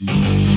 you